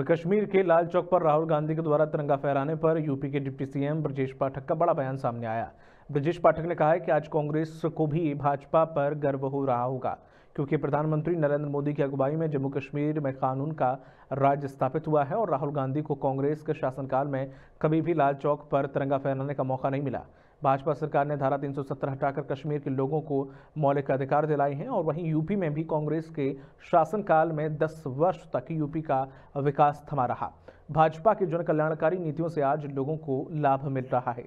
कश्मीर के लाल चौक पर राहुल गांधी के द्वारा तिरंगा फहराने पर यूपी के डिप्टी सीएम ब्रजेश पाठक का बड़ा बयान सामने आया। ब्रजेश पाठक ने कहा है कि आज कांग्रेस को भी भाजपा पर गर्व हो रहा होगा, क्योंकि प्रधानमंत्री नरेंद्र मोदी की अगुवाई में जम्मू कश्मीर में कानून का राज्य स्थापित हुआ है और राहुल गांधी को कांग्रेस के शासनकाल में कभी भी लाल चौक पर तिरंगा फहराने का मौका नहीं मिला। भाजपा सरकार ने धारा 370 हटाकर कश्मीर के लोगों को मौलिक अधिकार दिलाए हैं और वहीं यूपी में भी कांग्रेस के शासनकाल में 10 वर्ष तक यूपी का विकास थमा रहा। भाजपा की जन कल्याणकारी नीतियों से आज लोगों को लाभ मिल रहा है।